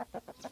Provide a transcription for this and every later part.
Ha ha ha ha.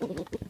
thank